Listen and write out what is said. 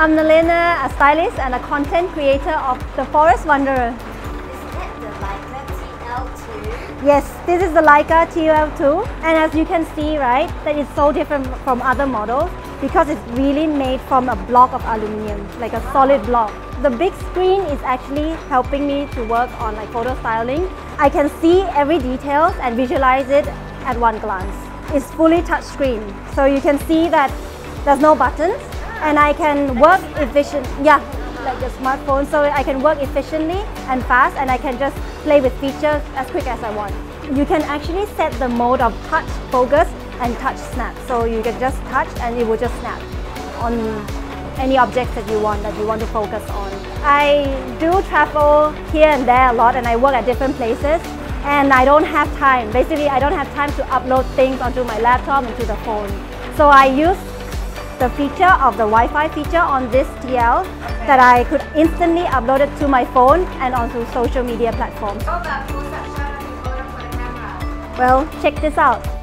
I'm Nalinna, a stylist and a content creator of The Forest Wanderer. Is that the Leica TL2? Yes, this is the Leica TL2 and as you can see, right, that it's so different from other models because it's really made from a block of aluminium, like a solid block. The big screen is actually helping me to work on like photo styling. I can see every details and visualize it at one glance. It's fully touch screen, so you can see that there's no buttons and I can work efficient. Yeah, like a smartphone, so I can work efficiently and fast and I can just play with features as quick as I want. You can actually set the mode of touch focus and touch snap. So you can just touch and it will just snap on any objects that you want, that you want to focus on. I do travel here and there a lot and I work at different places and I don't have time. Basically, I don't have time to upload things onto my laptop and to the phone. So I use the feature of the Wi-Fi feature on this TL okay. that I could instantly upload it to my phone and onto social media platforms. How about close-up shot of the photo for the camera? Well, check this out.